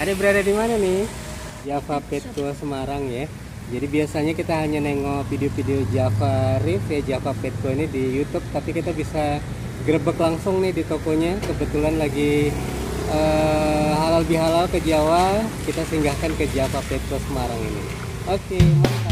Ada berada di mana nih? Java Petco Semarang ya. Jadi biasanya kita hanya nengok video-video Java Riff ya Java Petco ini di YouTube, tapi kita bisa grebek langsung nih di tokonya. Kebetulan lagi uh, halal bihalal ke Jawa, kita singgahkan ke Java Petco Semarang ini. Oke, mantap.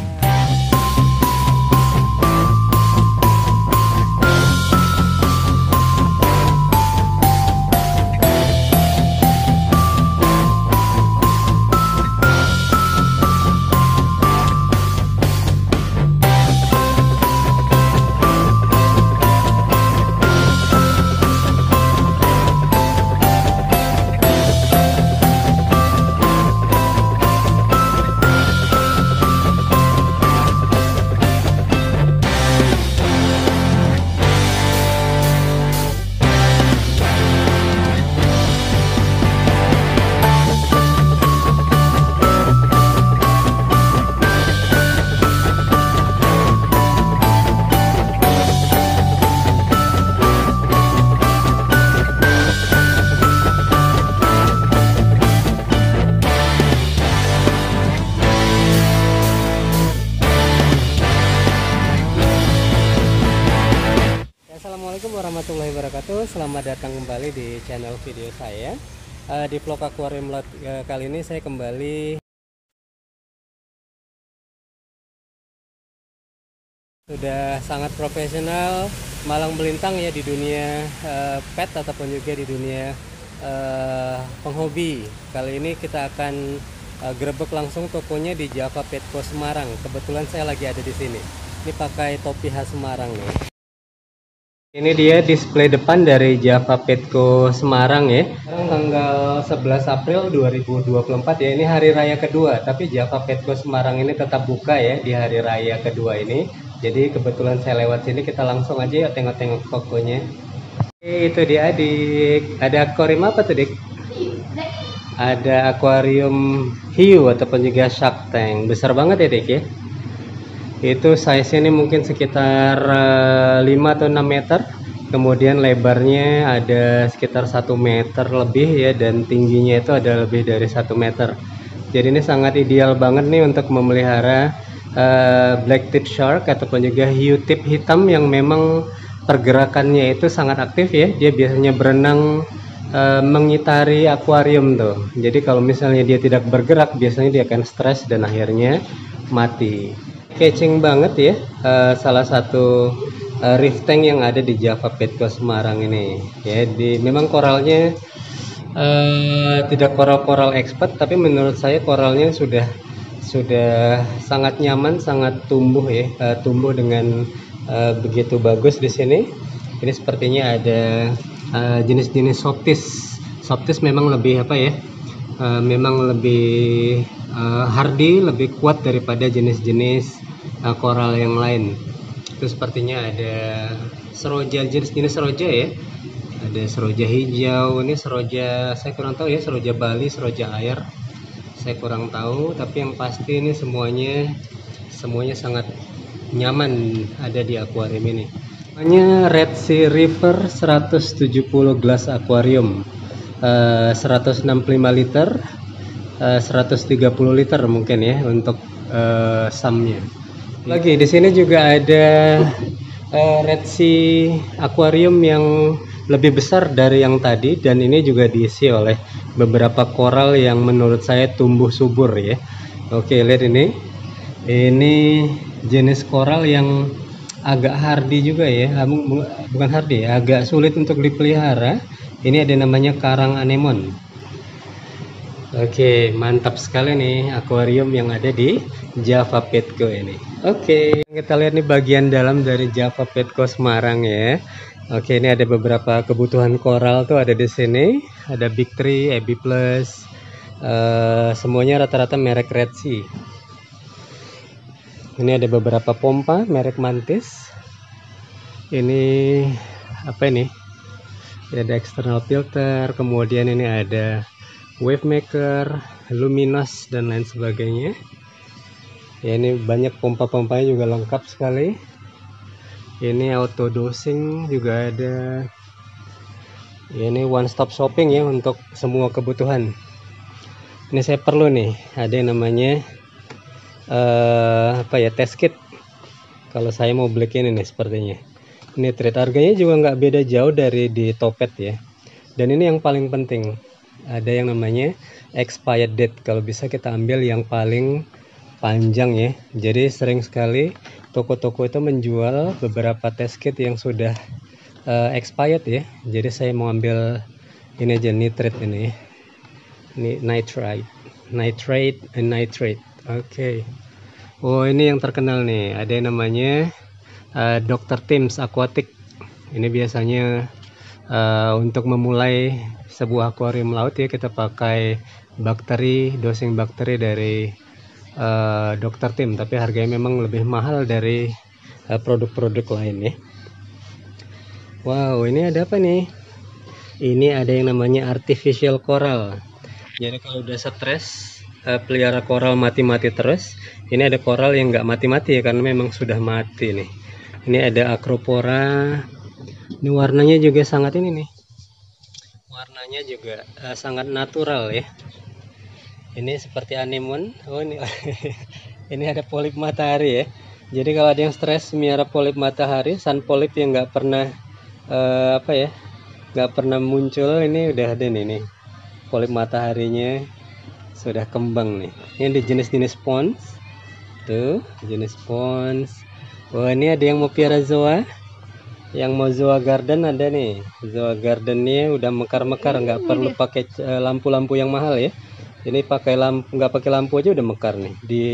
Assalamualaikum warahmatullahi wabarakatuh. Selamat datang kembali di channel video saya. Uh, Di vlog aquarium lot uh, kali ini saya kembali. Sudah sangat profesional Malang melintang ya di dunia uh, pet ataupun juga di dunia penghobi. Kali ini kita akan grebek langsung tokonya di Java Petco Semarang. Kebetulan saya lagi ada di sini. Ini pakai topi khas Semarang nih ini dia display depan dari Java Petco Semarang ya. Sekarang tanggal 11 April 2024 ya. Ini hari raya kedua, tapi Java Petco Semarang ini tetap buka ya di hari raya kedua ini. Jadi kebetulan saya lewat sini kita langsung aja ya tengok-tengok tokonya. Oke, itu dia adik. Ada akuarium apa tuh, Dik? Ada akuarium hiu ataupun juga shark tank. Besar banget ya, Dik ya itu size ini mungkin sekitar 5 eh, atau 6 meter. Kemudian lebarnya ada sekitar 1 meter lebih ya dan tingginya itu ada lebih dari 1 meter. Jadi ini sangat ideal banget nih untuk memelihara uh, black tip shark ataupun juga hiu tip hitam yang memang pergerakannya itu sangat aktif ya. Dia biasanya berenang uh, mengitari akuarium tuh. Jadi kalau misalnya dia tidak bergerak biasanya dia akan stres dan akhirnya mati catching banget ya uh, salah satu uh, reef tank yang ada di Java Petco Semarang ini. Ya di memang koralnya uh, tidak koral-koral expert tapi menurut saya koralnya sudah sudah sangat nyaman sangat tumbuh ya uh, tumbuh dengan uh, begitu bagus di sini. Ini sepertinya ada jenis-jenis uh, softis. Softis memang lebih apa ya uh, memang lebih uh, hardy lebih kuat daripada jenis-jenis uh, koral yang lain. Itu sepertinya ada seroja jenis-jenis seroja ya. Ada seroja hijau ini seroja saya kurang tahu ya seroja Bali seroja air. Saya kurang tahu tapi yang pasti ini semuanya semuanya sangat nyaman ada di akuarium ini. Namanya Red Sea River 170 glass aquarium uh, 165 liter uh, 130 liter mungkin ya untuk uh, samnya lagi di sini juga ada uh, Red Sea Aquarium yang lebih besar dari yang tadi dan ini juga diisi oleh beberapa koral yang menurut saya tumbuh subur ya. Oke, lihat ini. Ini jenis koral yang agak hardy juga ya. Ah, bukan hardy, agak sulit untuk dipelihara. Ini ada namanya karang anemon. Oke, mantap sekali nih akuarium yang ada di Java Petco ini. Oke, kita lihat nih bagian dalam dari Java Petco Semarang ya. Oke, ini ada beberapa kebutuhan koral tuh ada di sini. Ada Big Tree, AB Plus, uh, semuanya rata-rata merek Red Sea. Ini ada beberapa pompa merek Mantis. Ini apa ini? Ada external filter, kemudian ini ada wave maker luminous dan lain sebagainya. Ya ini banyak pompa-pompanya juga lengkap sekali. Ini auto dosing juga ada. Ya, ini one stop shopping ya untuk semua kebutuhan. Ini saya perlu nih ada yang namanya uh, apa ya test kit. Kalau saya mau beli ini nih sepertinya ini trade harganya juga nggak beda jauh dari di Topet ya. Dan ini yang paling penting. Ada yang namanya expired date. Kalau bisa kita ambil yang paling panjang ya. Jadi sering sekali toko-toko itu menjual beberapa test kit yang sudah uh, expired ya. Jadi saya mau ambil ini aja nitrate ini. Ini nitrate nitrate and nitrate. Oke. Okay. oh ini yang terkenal nih. Ada yang namanya uh, Dr. Teams Aquatic ini biasanya uh, untuk memulai sebuah akuarium laut ya kita pakai bakteri dosing bakteri dari uh, Dr. Tim tapi harganya memang lebih mahal dari produk-produk uh, lain ya Wow ini ada apa nih ini ada yang namanya artificial coral jadi kalau udah stres pelihara coral mati-mati terus ini ada coral yang nggak mati-mati ya karena memang sudah mati nih ini ada acropora. Ini warnanya juga sangat ini nih. Warnanya juga uh, sangat natural ya. Ini seperti anemon oh ini ini ada polip matahari ya. Jadi kalau ada yang stres miara polip matahari sun polip yang nggak pernah uh, apa ya nggak pernah muncul ini udah ada nih nih. Polip mataharinya sudah kembang nih. Ini ada jenis-jenis pons tuh jenis pons wah ini ada yang mau piara zoa. Yang mau zoa garden ada nih. Zoa gardennya udah mekar-mekar nggak perlu pakai eh, lampu-lampu yang mahal ya. Ini pakai lampu nggak pakai lampu aja udah mekar nih. Di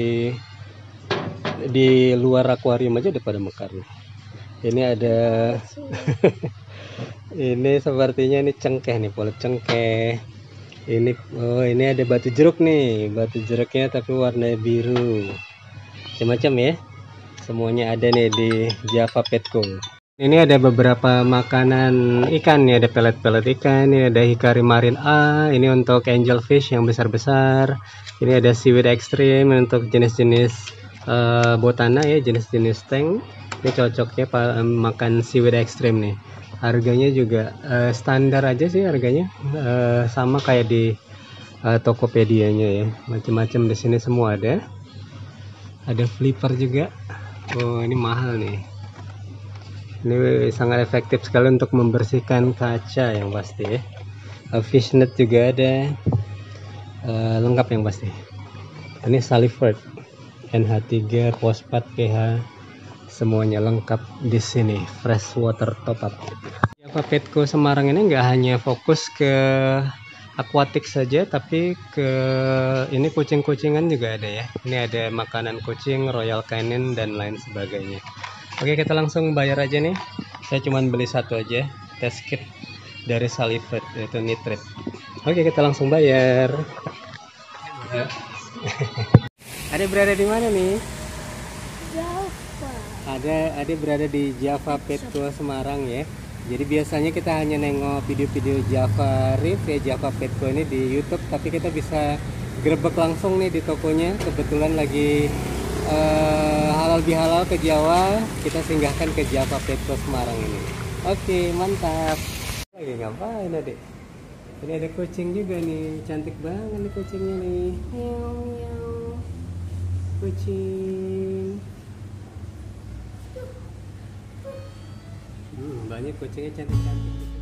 di luar akuarium aja udah pada mekar nih. Ini ada ini sepertinya ini cengkeh nih polip cengkeh. Ini oh ini ada batu jeruk nih. Batu jeruknya tapi warna biru. Macam-macam ya semuanya ada nih di Java Petco. Ini ada beberapa makanan ikan nih ada pelet-pelet ikan ini ada hikari marin A ini untuk angelfish yang besar-besar. Ini ada seaweed extreme untuk jenis-jenis uh, botana ya jenis-jenis tank. Ini cocoknya makan seaweed extreme nih. Harganya juga uh, standar aja sih harganya. Uh, sama kayak di uh, Tokopedia nya ya. Macam-macam di sini semua ada. Ada flipper juga oh ini mahal nih. Ini sangat efektif sekali untuk membersihkan kaca yang pasti ya. Uh, fishnet juga ada. Uh, lengkap yang pasti. Ini salivert NH3 fosfat pH semuanya lengkap di sini. Fresh water top up. Java Petco Semarang ini nggak hanya fokus ke akuatik saja tapi ke ini kucing-kucingan juga ada ya. Ini ada makanan kucing royal canin dan lain sebagainya. Oke kita langsung bayar aja nih. Saya cuma beli satu aja test kit dari Salifet yaitu nitrit. Oke kita langsung bayar. Ada berada di mana nih? Ada ada berada di Java Petco Semarang ya jadi biasanya kita hanya nengok video-video Java Riff ya Java Petco ini di YouTube tapi kita bisa grebek langsung nih di tokonya. Kebetulan lagi uh, halal bihalal ke Jawa kita singgahkan ke Java Petco Semarang ini. Oke mantap. Lagi ngapain adek ini ada kucing juga nih cantik banget nih kucingnya nih. Kucing banyak kucingnya cantik-cantik